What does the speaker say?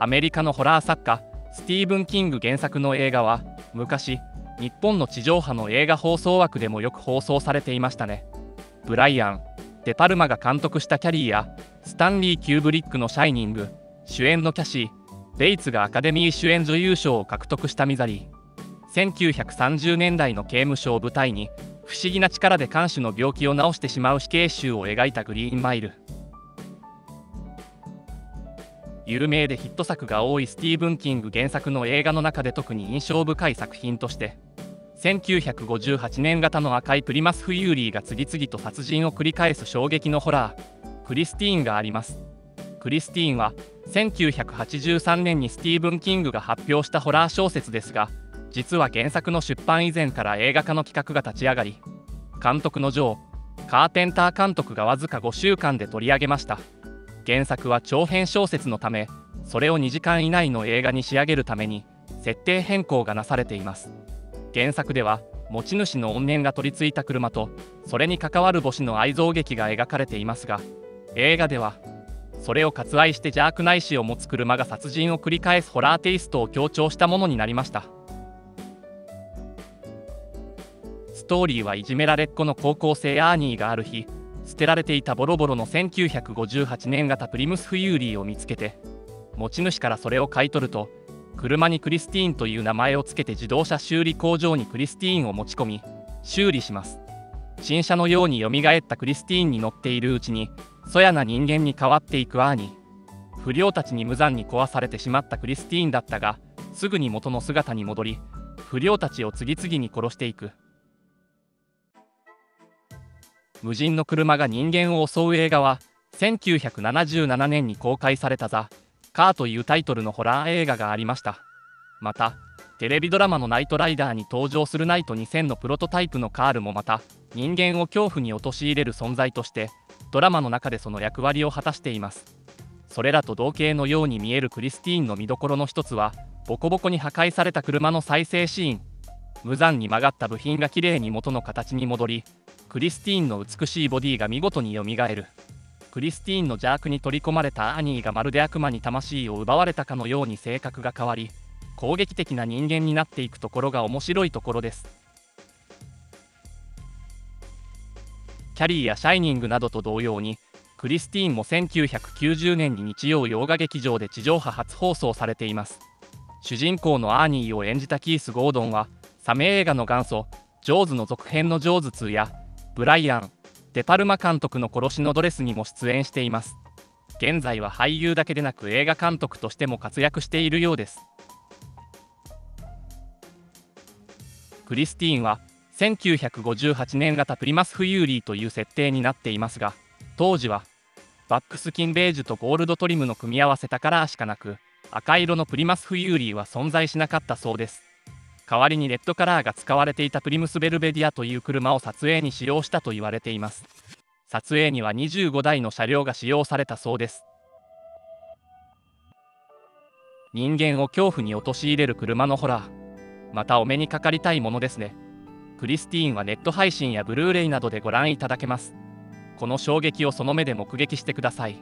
アメリカのホラー作家スティーブン・キング原作の映画は昔日本の地上波の映画放送枠でもよく放送されていましたね。ブライアン・デ・パルマが監督したキャリーやスタンリー・キューブリックの「シャイニング」主演のキャシーベイツがアカデミー主演女優賞を獲得したミザリー。1930年代の刑務所を舞台に不思議な力で看守の病気を治してしまう死刑囚を描いたグリーンマイル。有名でヒット作が多いスティーブン・キング原作の映画の中で特に印象深い作品として1958年型の赤いプリマス・フューリーが次々と殺人を繰り返す衝撃のホラークリスティーンがあります。クリスティーンは1983年にスティーブン・キングが発表したホラー小説ですが実は原作の出版以前から映画化の企画が立ち上がり監督のジョン・カーペンター監督がわずか5週間で撮り上げました。原作は長編小説のためそれを2時間以内の映画に仕上げるために設定変更がなされています。原作では持ち主の怨念が取り付いた車とそれに関わる母子の愛憎劇が描かれていますが映画ではそれを割愛して邪悪な意志を持つ車が殺人を繰り返すホラーテイストを強調したものになりました。ストーリーはいじめられっ子の高校生アーニーがある日捨てられていたボロボロの1958年型プリムス・フューリーを見つけて持ち主からそれを買い取ると車にクリスティーンという名前を付けて自動車修理工場にクリスティーンを持ち込み修理します。新車のようによみがえったクリスティーンに乗っているうちに粗野な人間に変わっていくアーニー不良たちに無残に壊されてしまったクリスティーンだったがすぐに元の姿に戻り不良たちを次々に殺していく。無人の車が人間を襲う映画は1977年に公開された「ザ・カー」というタイトルのホラー映画がありました。またテレビドラマの「ナイトライダー」に登場するナイト2000のプロトタイプのカールもまた人間を恐怖に陥れる存在としてドラマの中でその役割を果たしています。それらと同型のように見えるクリスティーンの見どころの一つはボコボコに破壊された車の再生シーン。無残に曲がった部品がきれいに元の形に戻りクリスティーンの美しいボディが見事によみがえる。クリスティーンの邪悪に取り込まれたアニーがまるで悪魔に魂を奪われたかのように性格が変わり攻撃的な人間になっていくところが面白いところです。キャリーやシャイニングなどと同様にクリスティーンも1990年に日曜洋画劇場で地上波初放送されています。主人公のアーニーを演じたキース・ゴードンはサメ映画の元祖ジョーズの続編のジョーズ2やブライアン・デパルマ監督の殺しのドレスにも出演しています。現在は俳優だけでなく映画監督としても活躍しているようです。クリスティーンは1958年型プリマス・フューリーという設定になっていますが当時はバックスキンベージュとゴールドトリムの組み合わせたカラーしかなく赤色のプリマス・フューリーは存在しなかったそうです。代わりにレッドカラーが使われていたプリムス・ベルベディアという車を撮影に使用したと言われています。撮影には25台の車両が使用されたそうです。人間を恐怖に陥れる車のホラー。またお目にかかりたいものですね。クリスティーンはネット配信やブルーレイなどでご覧いただけます。この衝撃をその目で目撃してください。